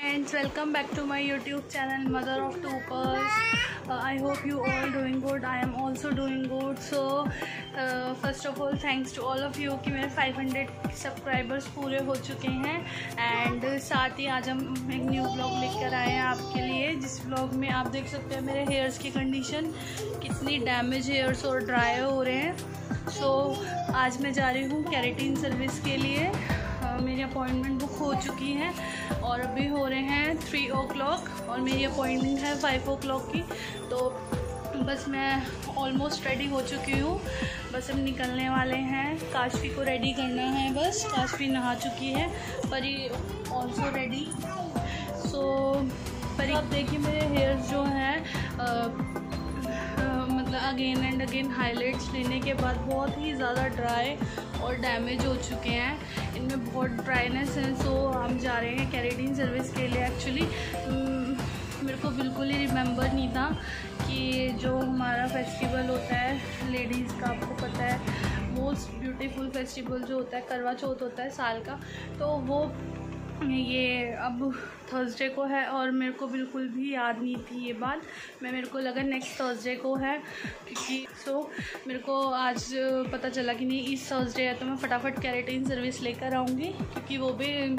And welcome back to my YouTube channel mother of toppers I hope you all doing good I am also doing good so first of all thanks to all of you कि मेरे 500 hundred subscribers पूरे हो चुके हैं। And साथ ही आज हम एक न्यू ब्लॉग लिख कर आए हैं आपके लिए। जिस ब्लॉग में आप देख सकते हैं मेरे हेयर्स की कंडीशन कितनी डैमेज हेयर्स और ड्राई हो रहे हैं। सो so, आज मैं जा रही हूँ कैरेटीन सर्विस के लिए। मेरी अपॉइंटमेंट बुक हो चुकी है और अभी हो रहे हैं थ्री ओ क्लॉक और मेरी अपॉइंटमेंट है फाइव ओ क्लॉक की। तो बस मैं ऑलमोस्ट रेडी हो चुकी हूँ। बस हम निकलने वाले हैं। काशवी को रेडी करना है बस। काशवी नहा चुकी है। परी ऑल्सो रेडी सो परी, आप देखिए मेरे हेयर जो हैं मतलब अगेन एंड अगेन हाईलाइट्स लेने के बाद बहुत ही ज़्यादा ड्राई और डैमेज हो चुके हैं। बहुत ड्राइनेस है सो हम जा रहे हैं कैरेडीन सर्विस के लिए एक्चुअली हम्म, मेरे को बिल्कुल ही रिमेंबर नहीं था कि जो हमारा फेस्टिवल होता है लेडीज़ का, आपको पता है मोस्ट ब्यूटीफुल फेस्टिवल जो होता है, करवा चौथ होता है साल का तो वो ये अब थर्सडे को है और मेरे को बिल्कुल भी याद नहीं थी ये बात। मैं मेरे को लगा नेक्स्ट थर्सडे को है क्योंकि सो so, मेरे को आज पता चला कि नहीं इस थर्सडे है तो मैं फटाफट कैरेटीन सर्विस लेकर आऊँगी क्योंकि वो भी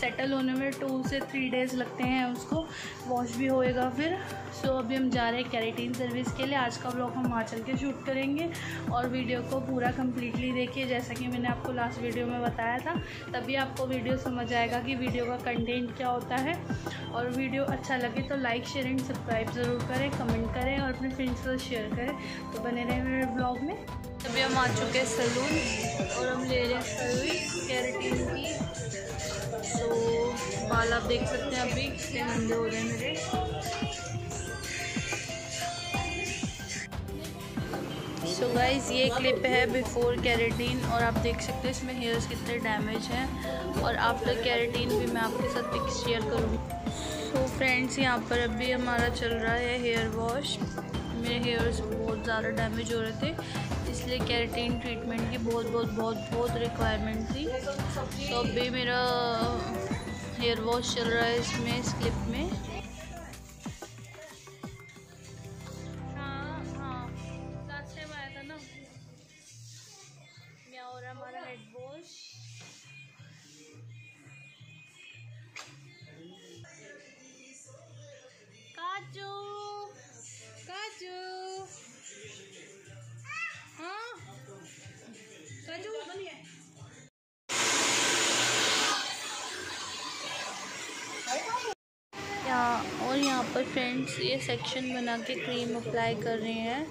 सेटल होने में टू से थ्री डेज़ लगते हैं उसको। वॉश भी होएगा फिर। सो so, अभी हम जा रहे हैं कैरेटीन सर्विस के लिए। आज का ब्लॉग हम वहाँ चल के शूट करेंगे और वीडियो को पूरा कम्प्लीटली देखिए। जैसा कि मैंने आपको लास्ट वीडियो में बताया था तभी आपको वीडियो समझ आएगा कि कि वीडियो का कंटेंट क्या होता है। और वीडियो अच्छा लगे तो लाइक शेयर एंड सब्सक्राइब ज़रूर करें कमेंट करें और अपने फ्रेंड्स के साथ शेयर करें। तो बने रहें मेरे ब्लॉग में। अभी हम आ चुके हैं सलून और हम ले रहे हैं सर्विस कैरेटीन की तो बाल आप देख सकते हैं अभी, कितने गंदे हो रहे हैं मेरे। सो गाइज़ ये क्लिप है बिफ़ोर कैरेटीन और आप देख सकते हैं इसमें हेयर्स कितने डैमेज हैं और आफ्टर कैरेटीन भी मैं आपके साथ पिक्स शेयर करूँगी सो फ्रेंड्स यहाँ पर अभी हमारा चल रहा है हेयर वॉश मेरे हेयर्स बहुत ज़्यादा डैमेज हो रहे थे, इसलिए कैरेटीन ट्रीटमेंट की बहुत बहुत बहुत बहुत रिक्वायरमेंट थी। तो अभी मेरा हेयर वॉश चल रहा है इसमें, इस क्लिप में। और यहाँ पर फ्रेंड्स ये सेक्शन बना के क्रीम अप्लाई कर रहे हैं।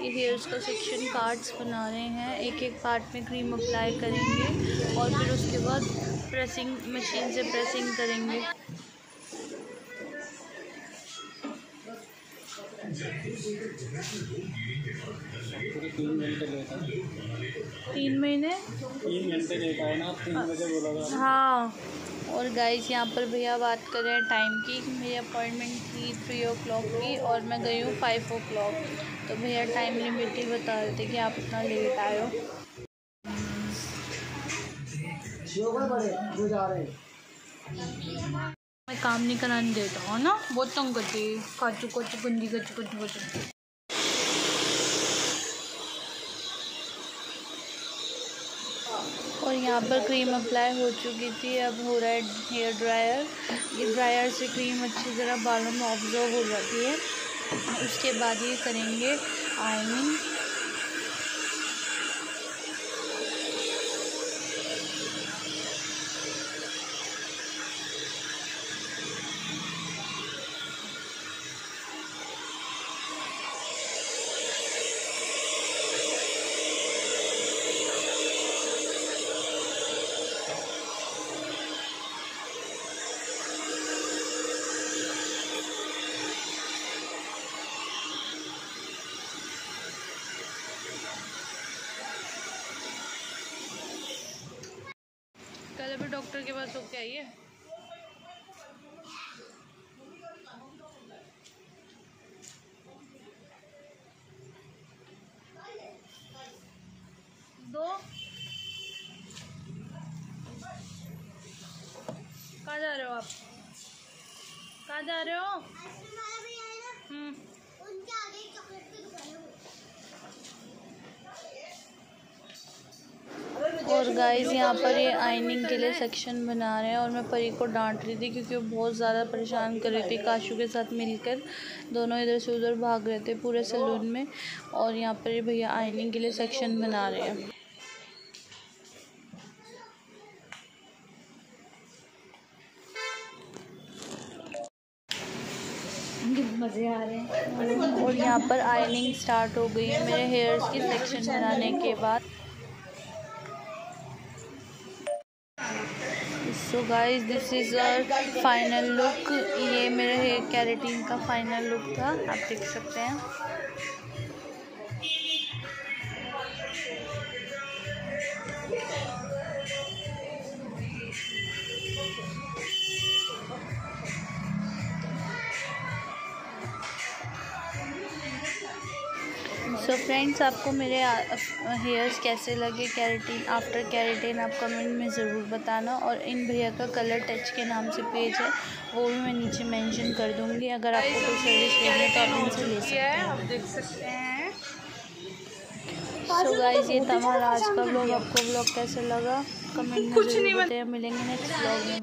ये हेयर्स का सेक्शन कार्ड्स बना रहे हैं। एक एक पार्ट में क्रीम अप्लाई करेंगे और फिर उसके बाद प्रेसिंग मशीन से प्रेसिंग करेंगे। तीन घंटे तीन महीने? तीन घंटे है ना तीन बजे बोला हाँ। और गाइस यहाँ पर भैया बात कर रहे हैं टाइम की मेरी अपॉइंटमेंट थी थ्री ओ क्लॉक की और मैं गई हूँ फाइव ओ क्लॉक तो भैया टाइम लिमिट ही बता रहे थे कि आप इतना लेट आए हो। जा रहे। हैं मैं काम नहीं कराने देता, हूँ ना? बहुत तंग करती काचू काचू गंदी काचू काचू कचू और यहाँ पर क्रीम अप्लाई हो चुकी थी। अब हो रहा है हेयर ड्रायर ये ड्रायर से क्रीम अच्छी तरह बालों में ऑब्ज़र्व हो जाती है। उसके बाद ये करेंगे आयनिंग इधर डॉक्टर के पास होके आइए। दो। कहाँ जा रहे हो आप? कहाँ जा रहे हो? और गाइस यहाँ पर ये आइनिंग के लिए सेक्शन बना रहे हैं और मैं परी को डांट रही थी क्योंकि वो बहुत ज़्यादा परेशान कर रही थी काशू के साथ मिलकर। दोनों इधर से उधर भाग रहे थे पूरे सैलून में और यहाँ पर ये भैया आइनिंग के लिए सेक्शन बना रहे हैं। मज़े आ रहे हैं और यहाँ पर आयनिंग स्टार्ट हो गई है मेरे हेयर्स की सेक्शन बनाने के बाद। So guys this is our final look ये मेरे हेयर कैरेटीन का फाइनल लुक था, आप देख सकते हैं। सो so फ्रेंड्स आपको मेरे हेयर्स कैसे लगे? कैरेटीन आफ्टर कैरेटीन आप कमेंट में ज़रूर बताना। और इन भैया का कलर टच के नाम से पेज है वो भी मैं नीचे मेंशन कर दूँगी। अगर आपको कोई सर्विस लेनी है तो आप इनसे ले सकते हैं। आप देख सकते हैं। सो गाइस ये था हमारा आज का ब्लॉग आपको ब्लॉग कैसे लगा? कमेंट में ज़रूर बताइए। मिलेंगे नेक्स्ट ब्लॉग में।